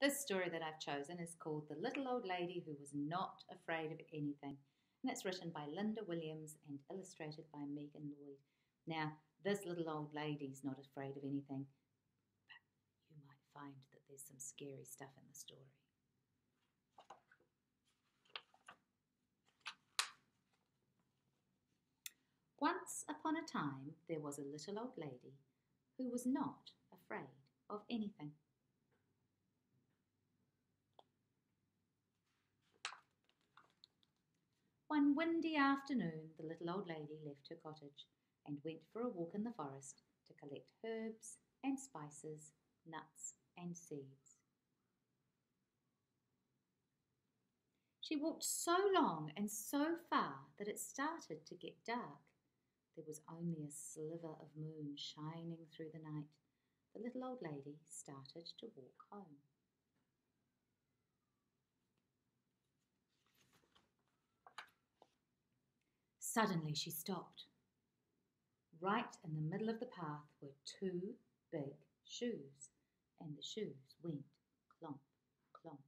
This story that I've chosen is called The Little Old Lady Who Was Not Afraid of Anything. And it's written by Linda Williams and illustrated by Megan Lloyd. Now, this little old lady's not afraid of anything, but you might find that there's some scary stuff in the story. Once upon a time, there was a little old lady who was not afraid of anything. One windy afternoon, the little old lady left her cottage and went for a walk in the forest to collect herbs and spices, nuts and seeds. She walked so long and so far that it started to get dark. There was only a sliver of moon shining through the night. The little old lady started to walk home. Suddenly she stopped. Right in the middle of the path were two big shoes, and the shoes went clomp, clomp.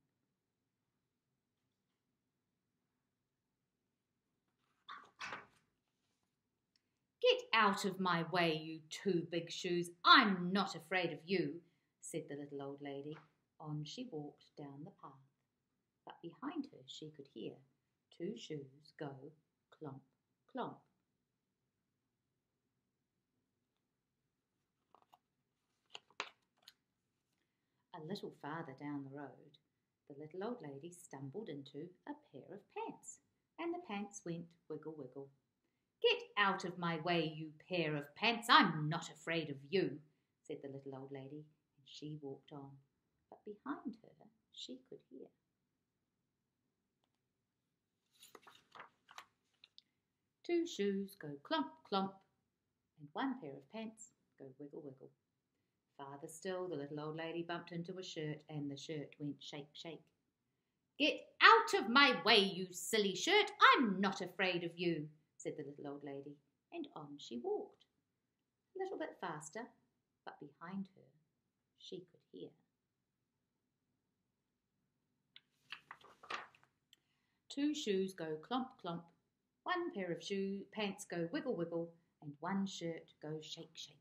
Get out of my way, you two big shoes. I'm not afraid of you, said the little old lady. On she walked down the path, but behind her she could hear two shoes go clomp, clomp. A little farther down the road, the little old lady stumbled into a pair of pants, and the pants went wiggle wiggle. Get out of my way, you pair of pants. I'm not afraid of you, said the little old lady, and she walked on. But behind her she could hear Two shoes go clomp, clomp, and one pair of pants go wiggle, wiggle. Farther still, the little old lady bumped into a shirt, and the shirt went shake, shake. Get out of my way, you silly shirt! I'm not afraid of you, said the little old lady, and on she walked. A little bit faster, but behind her she could hear. Two shoes go clomp, clomp, one pair of shoe pants go wiggle wiggle, and one shirt goes shake shake.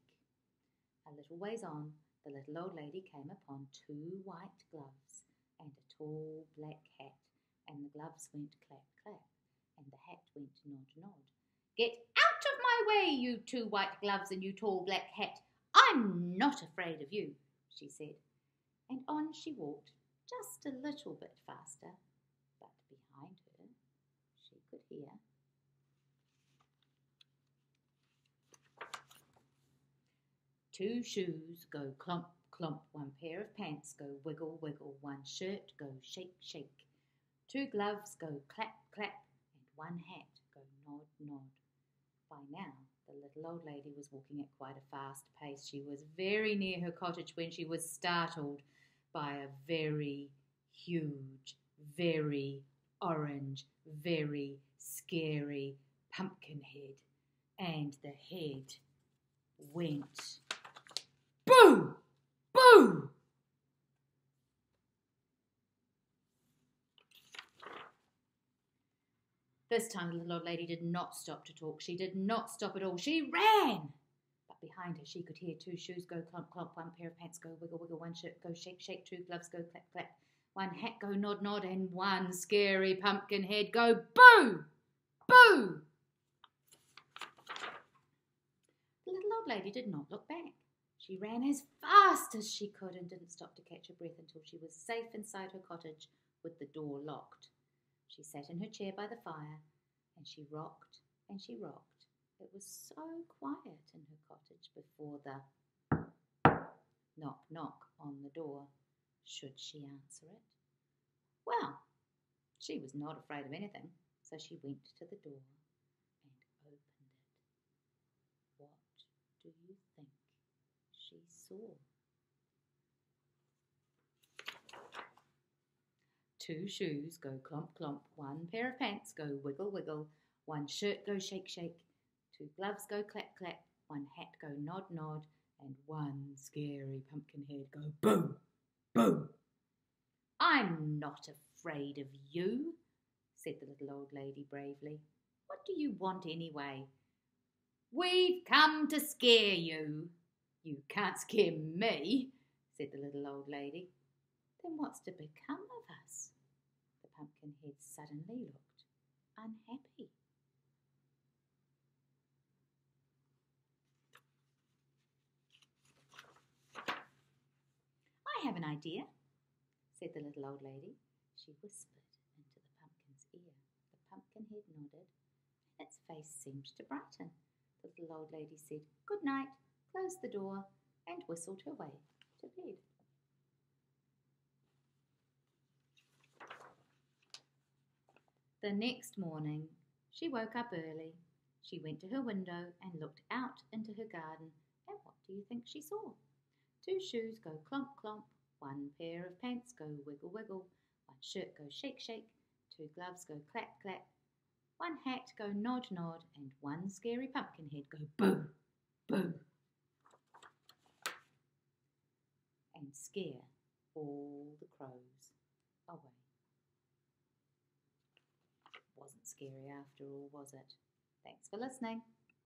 A little ways on, the little old lady came upon two white gloves and a tall black hat, and the gloves went clap clap, and the hat went nod nod. Get out of my way, you two white gloves and you tall black hat. I'm not afraid of you, she said, and on she walked just a little bit faster, but behind her she could hear Two shoes go clump, clump. One pair of pants go wiggle, wiggle. One shirt go shake, shake. Two gloves go clap, clap. And one hat go nod, nod. By now, the little old lady was walking at quite a fast pace. She was very near her cottage when she was startled by a very huge, very orange, very scary pumpkin head. And the head went Boo! Boo! This time the little old lady did not stop to talk. She did not stop at all. She ran! But behind her she could hear two shoes go clomp, clomp, one pair of pants go wiggle, wiggle, one shirt go shake, shake, two gloves go clap, clap, one hat go nod, nod, and one scary pumpkin head go boo! Boo! The little old lady did not look back. She ran as fast as she could and didn't stop to catch her breath until she was safe inside her cottage with the door locked. She sat in her chair by the fire and she rocked and she rocked. It was so quiet in her cottage before the knock knock on the door. Should she answer it? Well, she was not afraid of anything, so she went to the door and opened it. What do you think? She saw. Two shoes go clomp clomp, one pair of pants go wiggle wiggle, one shirt go shake shake, two gloves go clap clap, one hat go nod nod, and one scary pumpkin head go boom boom. I'm not afraid of you, said the little old lady bravely. What do you want anyway? We've come to scare you. You can't scare me, said the little old lady. Then what's to become of us? The pumpkin head suddenly looked unhappy. I have an idea, said the little old lady. She whispered into the pumpkin's ear. The pumpkin head nodded, its face seemed to brighten. The little old lady said, Good night, closed the door, and whistled her way to bed. The next morning, she woke up early. She went to her window and looked out into her garden, and what do you think she saw? Two shoes go clomp clomp, one pair of pants go wiggle wiggle, one shirt go shake shake, two gloves go clap clap, one hat go nod nod, and one scary pumpkin head go boo boo. And scare all the crows away. Wasn't scary after all, was it? Thanks for listening.